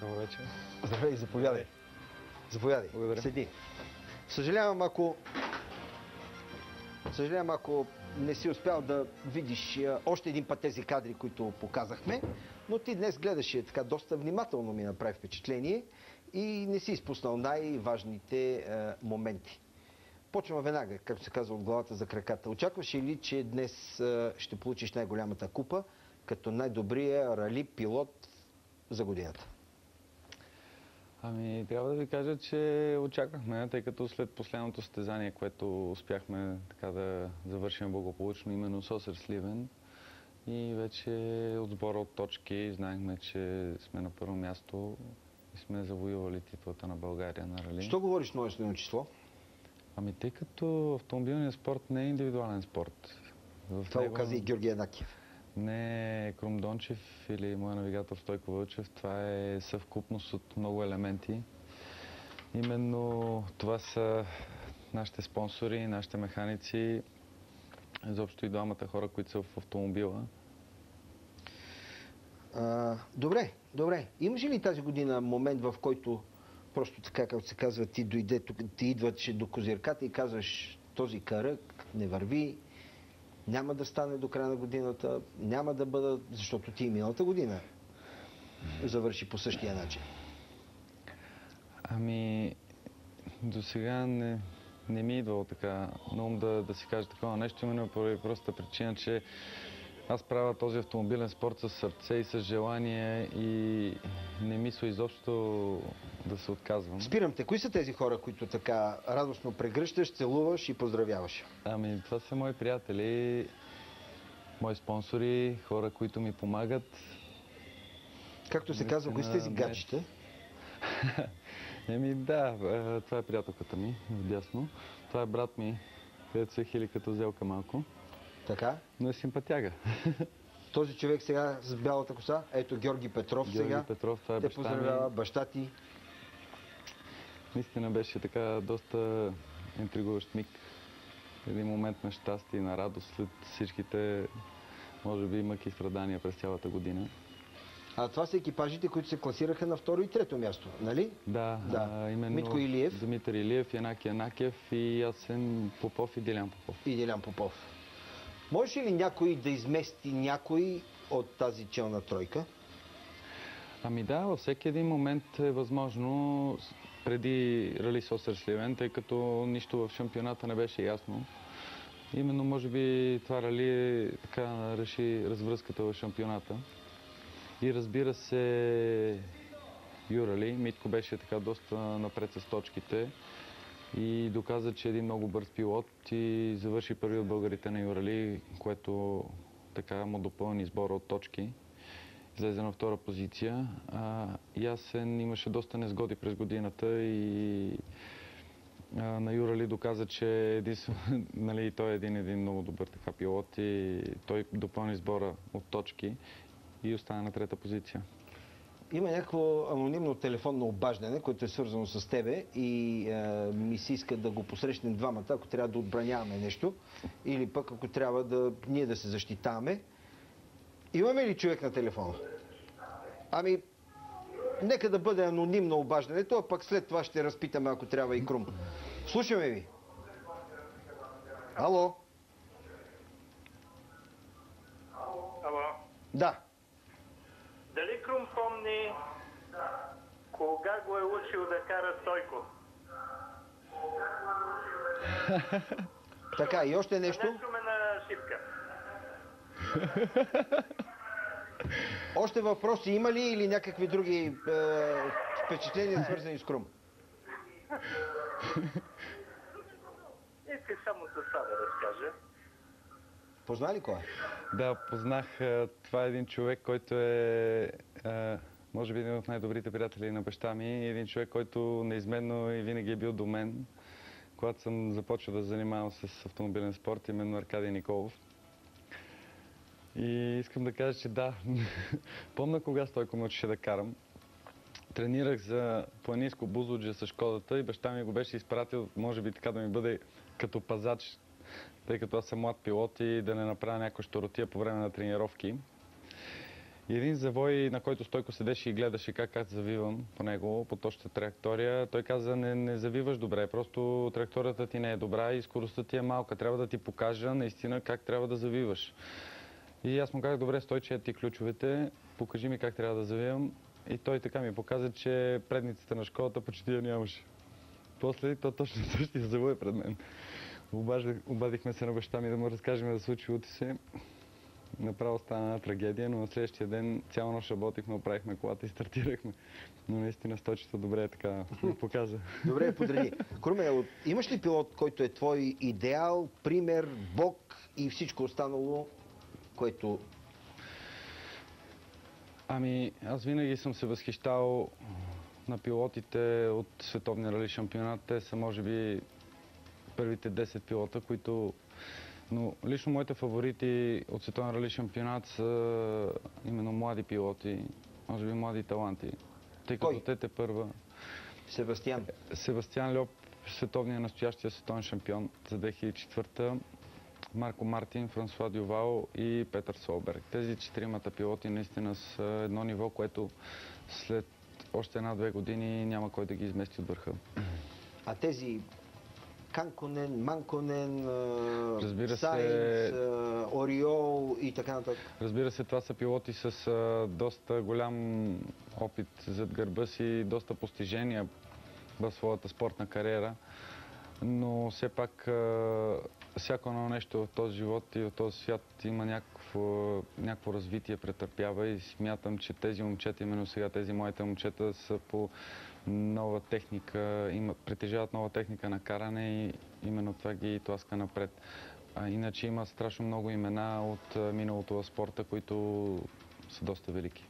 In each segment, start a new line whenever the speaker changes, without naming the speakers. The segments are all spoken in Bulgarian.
Добър вечер.
Здравей, заповядай. Заповядай.
Благодаря.
Седи. Съжалявам, ако... Съжалявам, ако не си успял да видиш а, още един път тези кадри, които показахме, но ти днес гледаше така доста внимателно ми направи впечатление и не си изпуснал най-важните а, моменти. Почваме веднага, както се казва, от главата за краката. Очакваше ли, че днес а, ще получиш най-голямата купа като най-добрия рали пилот за годината?
Ами, трябва да ви кажа, че очаквахме, тъй като след последното състезание, което успяхме така да завършим благополучно, именно с Осър Сливен, и вече от сбора от точки знаехме, че сме на първо място и сме завоювали титлата на България на рали.
Що говориш множествено число?
Ами, тъй като автомобилният спорт не е индивидуален спорт. В
Това го
него-
каза и Георги Янакиев.
Не е Крум Дончев или моя навигатор Стойко Вълчев. Това е съвкупност от много елементи. Именно това са нашите спонсори, нашите механици, изобщо и двамата хора, които са в автомобила.
А, добре, добре. Имаше ли тази година момент, в който просто така, както се казва, ти дойде тук, ти идваше до козирката и казваш, този карък не върви, няма да стане до края на годината, няма да бъда, защото ти и миналата година завърши по същия начин.
Ами, до сега не, не ми е идвало така на ум да, да си кажа такова нещо, именно поради простата причина, че аз правя този автомобилен спорт с сърце и с желание и не мисля изобщо да се отказвам.
Спирам те, кои са тези хора, които така радостно прегръщаш, целуваш и поздравяваш?
Ами, това са мои приятели, мои спонсори, хора, които ми помагат.
Както се казва, кои са тези гаджета?
Еми да, е, това е приятелката ми, вдясно. Това е брат ми, където се хили като зелка малко,
Така.
но е симпатяга.
Този човек сега с бялата коса, ето Георги Петров
Георги
сега.
Петров, това е
Те
баща ми.
поздравява баща ти.
Наистина беше така доста интригуващ миг. Един момент на щастие и на радост след всичките, може би, мъки и страдания през цялата година.
А това са екипажите, които се класираха на второ и трето място, нали?
Да,
Да.
А, именно
Митко Илиев.
Димитър Илиев, Янаки Янакев и Ясен Попов и Дилян Попов.
И Делян Попов. Може ли някой да измести някой от тази челна тройка?
Ами да, във всеки един момент е възможно преди Рали Сосър Сливен, тъй като нищо в шампионата не беше ясно. Именно, може би, това рали така реши развръзката в шампионата. И разбира се, Юрали, Митко беше така доста напред с точките и доказа, че е един много бърз пилот и завърши първи от българите на Юрали, което така му допълни сбора от точки излезе на втора позиция. А, Ясен имаше доста незгоди през годината и а, на Юрали доказа, че единствено, нали, той е един, един много добър така пилот и той допълни сбора от точки и остана на трета позиция.
Има някакво анонимно телефонно обаждане, което е свързано с тебе и е, ми се иска да го посрещнем двамата, ако трябва да отбраняваме нещо или пък ако трябва да ние да се защитаваме. Имаме ли човек на телефона? Ами, нека да бъде анонимно обаждането, а пък след това ще разпитаме, ако трябва и Крум. Слушаме ви. Ало?
Ало.
Да.
Дали Крум помни кога го е учил да кара Стойко?
Така, и още нещо.
Нещо ме на шипка.
Още въпроси има ли или някакви други е, впечатления, свързани с Крум?
Исках само за това да разкажа.
Позна ли кой? е?
Да, познах. а, Това е един човек, който е, може би, един от най-добрите приятели на баща ми. Един човек, който неизменно и винаги е бил до мен, когато съм започвал да занимавам с автомобилен спорт, именно Аркадий Николов. И искам да кажа, че да, помня кога Стойко ме да карам. Тренирах за планинско бузлуджа с Шкодата и баща ми го беше изпратил, може би така да ми бъде като пазач, тъй като аз съм млад пилот и да не направя някаква щуротия по време на тренировки. Един завой, на който Стойко седеше и гледаше как аз завивам по него, по точната траектория, той каза, не, не завиваш добре, просто траекторията ти не е добра и скоростта ти е малка. Трябва да ти покажа наистина как трябва да завиваш. И аз му казах, добре, стой, че ти ключовете, покажи ми как трябва да завивам. И той така ми показа, че предниците на школата почти я нямаше. После то точно същия завой пред мен. Обадихме се на баща ми да му разкажем да случилото се. Направо стана трагедия, но на следващия ден цяла нощ работихме, оправихме колата и стартирахме. Но наистина сточето добре е така ми показа.
Добре, подреди. Круме, имаш ли пилот, който е твой идеал, пример, бог и всичко останало, което
Ами, аз винаги съм се възхищавал на пилотите от световния рали шампионат. Те са, може би, първите 10 пилота, които... Но лично моите фаворити от световния рали шампионат са именно млади пилоти, може би млади таланти. Тъй като
Кой?
те те първа.
Себастиан.
Себастиан Льоп, световния настоящия световен шампион за 2004 Марко Мартин, Франсуа Дювал и Петър Солберг. Тези четиримата пилоти наистина са едно ниво, което след още една-две години няма кой да ги измести от върха.
А тези Канконен, Манконен,
Разбира се.
А, Ориол и така нататък.
Разбира се, това са пилоти с доста голям опит зад гърба си, доста постижения в своята спортна кариера, но все пак всяко едно нещо в този живот и в този свят има някакво, някакво развитие, претърпява и смятам, че тези момчета, именно сега тези моите момчета са по нова техника, имат, притежават нова техника на каране и именно това ги тласка напред. А, иначе има страшно много имена от миналото в спорта, които са доста велики.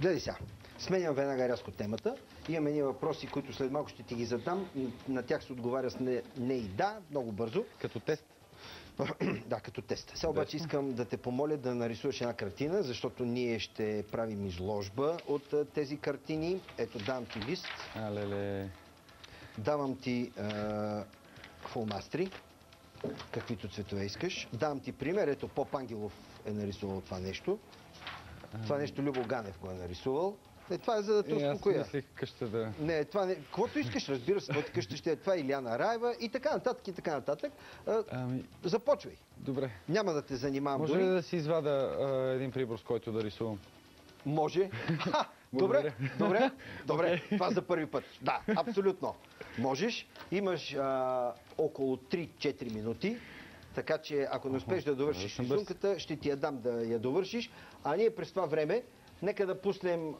Гледай сега. Сменям веднага рязко темата. Имаме едни въпроси, които след малко ще ти ги задам. На тях се отговаря с не, не и да, много бързо.
Като тест.
Да, като тест. Сега обаче искам да те помоля да нарисуваш една картина, защото ние ще правим изложба от тези картини. Ето, давам ти лист,
А, леле.
давам ти а, фулмастри, каквито цветове искаш. Давам ти пример. Ето, Поп Ангелов е нарисувал това нещо. Това нещо Любо Ганев го е нарисувал. Е, това е за да те
аз
успокоя.
мислих къща да...
Не, това не. Каквото искаш, разбира се, твоята къща ще е това Иляна Раева и така нататък и така нататък. А,
Ами,
започвай.
добре.
Няма да те занимавам
Може ли да си извада а, един прибор, с който да рисувам?
Може. Ха, добре, добре, добре. Това за първи път. Да, абсолютно. Можеш. Имаш а, около 3-4 минути. Така че ако не успееш да довършиш рисунката, ще ти я дам да я довършиш. А ние през това време, нека да пуснем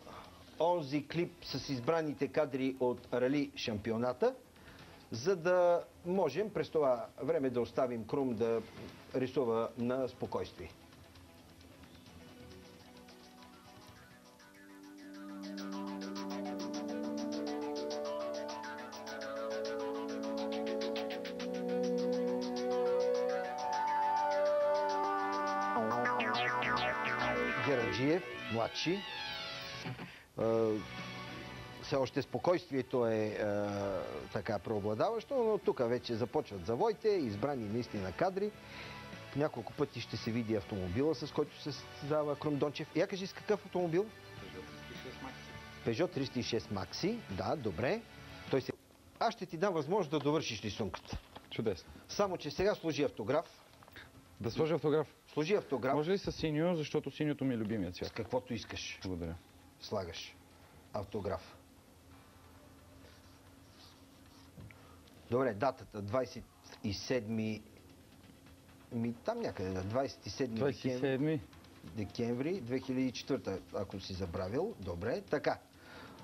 онзи клип с избраните кадри от рали шампионата, за да можем през това време да оставим Крум да рисува на спокойствие. Гераджиев, младши. Все още спокойствието е така преобладаващо, но тук вече започват завоите, избрани наистина кадри. Няколко пъти ще се види автомобила, с който се създава Крум Дончев. Я кажи с какъв автомобил? Peugeot 306 Maxi. Да, добре. Той се... Аз ще ти дам възможност да довършиш рисунката.
Чудесно.
Само, че сега служи автограф.
Да сложа автограф.
Служи автограф
Може ли с синьо, защото синьото ми е любимия
с
цвят?
каквото искаш.
Благодаря.
Слагаш автограф. Добре, датата 27 ми там някъде, да, 27 декември,
27
декември 2004, ако си забравил. Добре, така.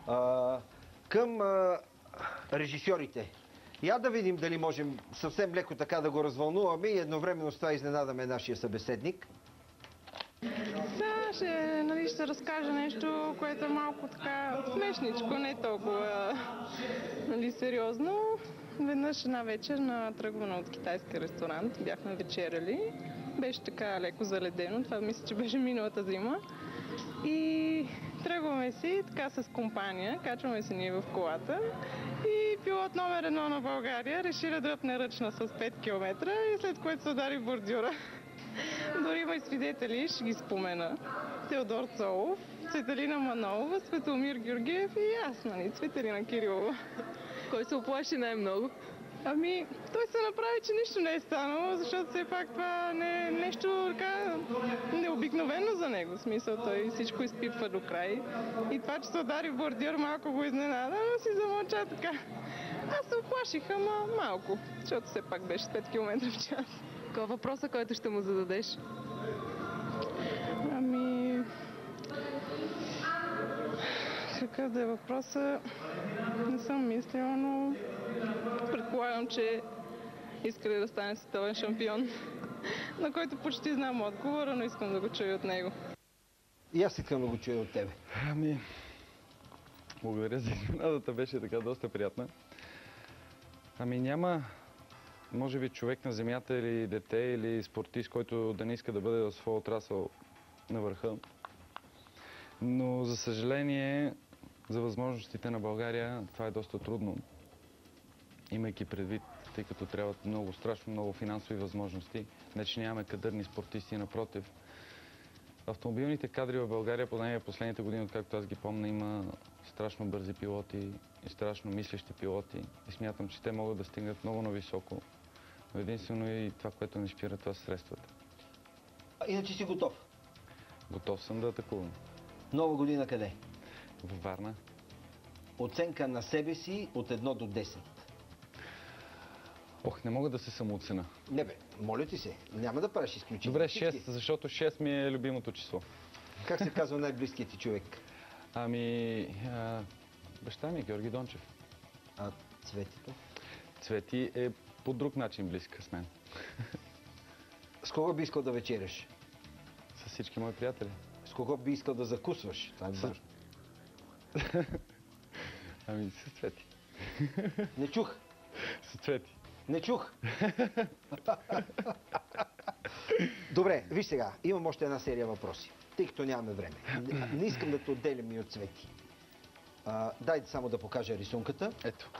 А, към а, режисьорите. Я да видим дали можем съвсем леко така да го развълнуваме и едновременно с това изненадаме нашия събеседник.
Ще, нали, ще разкажа нещо, което е малко така смешничко, не толкова нали, сериозно. Веднъж една вечер на тръгване от китайски ресторант бяхме вечеряли. Беше така леко заледено, това мисля, че беше миналата зима. И тръгваме си така с компания, качваме се ние в колата и пилот номер едно на България реши да дръпне ръчна с 5 км и след което се удари бордюра. Дори има и свидетели, ще ги спомена. Теодор Цолов, Цветелина Манолова, Светомир Георгиев и аз, нали, Цветелина Кирилова.
Кой се оплаши най-много?
Ами, той се направи, че нищо не е станало, защото все пак това не е нещо така необикновено за него. В смисъл, той всичко изпипва до край. И това, че се удари в бордюр, малко го изненада, но си замълча така. Аз се оплаших, ама малко, защото все пак беше с 5 км в час.
Кой е въпроса, който ще му зададеш?
Ами... Какъв да е въпроса? Не съм мислила, но предполагам, че иска да стане световен шампион, на който почти знам отговора, но искам да го чуя от него.
И аз искам да го чуя от тебе.
Ами, благодаря за изненадата, беше така доста приятна. Ами няма, може би, човек на земята или дете или спортист, който да не иска да бъде в своя отрасъл на върха. Но, за съжаление, за възможностите на България това е доста трудно. Имайки предвид, тъй като трябват много, страшно много финансови възможности. Не, че нямаме кадърни спортисти, напротив. Автомобилните кадри в България, поне последните години, откакто аз ги помня, има страшно бързи пилоти и страшно мислещи пилоти. И смятам, че те могат да стигнат много нависоко. Но единствено и това, което ни спира, това са средствата.
А, Иначе си готов.
Готов съм да атакувам.
Нова година къде?
Във Варна.
Оценка на себе си от 1 до 10.
Ох, не мога да се самооцена.
Не бе, моля ти се, няма да правиш изключение.
Добре,
Всички.
6, защото 6 ми е любимото число.
Как се казва най-близкият ти човек?
Ами, а, баща ми е Георги Дончев.
А цветето?
Цвети е по друг начин близка с мен.
С кого би искал да вечеряш?
С всички мои приятели.
С кого би искал да закусваш? Това е важно.
Ами, с Цвети.
Не чух.
С Цвети.
Не чух. Добре, виж сега, имам още една серия въпроси, тъй като нямаме време. Не, не искам да те отделям и от цвети. А, дайте само да покажа рисунката.
Ето.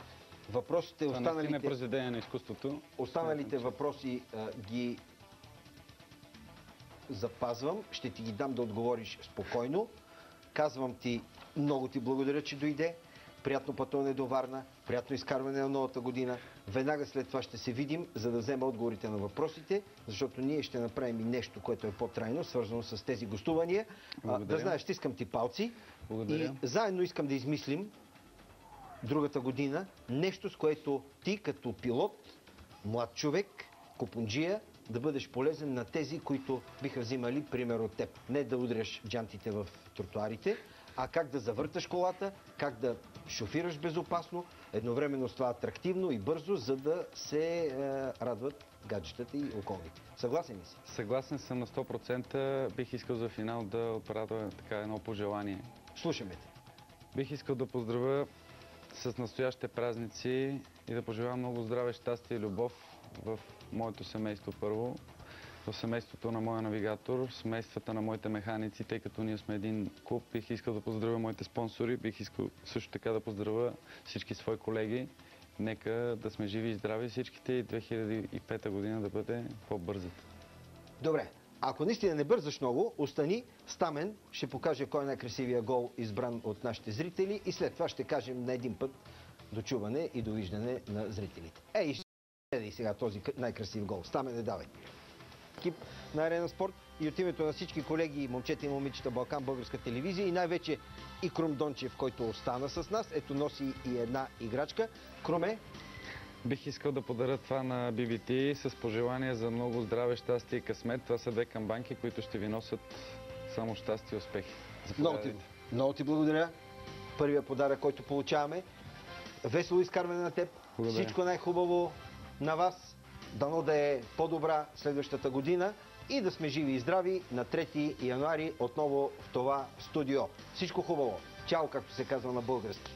Въпросите,
Това
останалите,
произведение на изкуството.
останалите въпроси а, ги запазвам. Ще ти ги дам да отговориш спокойно. Казвам ти, много ти благодаря, че дойде. Приятно пътуване до Варна, приятно изкарване на новата година. Веднага след това ще се видим, за да взема отговорите на въпросите, защото ние ще направим и нещо, което е по-трайно, свързано с тези гостувания.
Благодаря.
да знаеш, стискам ти палци.
Благодаря.
И заедно искам да измислим другата година нещо, с което ти като пилот, млад човек, купунджия, да бъдеш полезен на тези, които биха взимали пример от теб. Не да удряш джантите в тротуарите, а как да завърташ колата, как да шофираш безопасно, едновременно с това атрактивно и бързо, за да се е, радват гаджетата и околните. Съгласен ли си?
Съгласен съм на 100%. Бих искал за финал да отправя така едно пожелание.
Слушаме те.
Бих искал да поздравя с настоящите празници и да пожелая много здраве, щастие и любов в моето семейство първо, в семейството на моя навигатор, в семействата на моите механици, тъй като ние сме един клуб. Бих искал да поздравя моите спонсори, бих искал също така да поздравя всички свои колеги. Нека да сме живи и здрави всичките и 2005 година да бъде по-бързата.
Добре. Ако наистина не бързаш много, остани. Стамен ще покаже кой е най-красивия гол избран от нашите зрители и след това ще кажем на един път дочуване и довиждане на зрителите. Ей, гледай сега този най-красив гол. Стамен, не давай. Екип на Арена Спорт и от името на всички колеги, момчета и момичета Балкан, българска телевизия и най-вече и Крум Дончев, който остана с нас. Ето носи и една играчка. Круме,
Бих искал да подаря това на BBT с пожелание за много здраве, щастие и късмет. Това са две камбанки, които ще ви носят само щастие и успехи.
Много ти, много ти благодаря. Първия подарък, който получаваме. Весело изкарване на теб.
Благодаря.
Всичко най-хубаво на вас. Дано да е по-добра следващата година и да сме живи и здрави на 3 януари отново в това студио. Всичко хубаво. Чао, както се казва на български.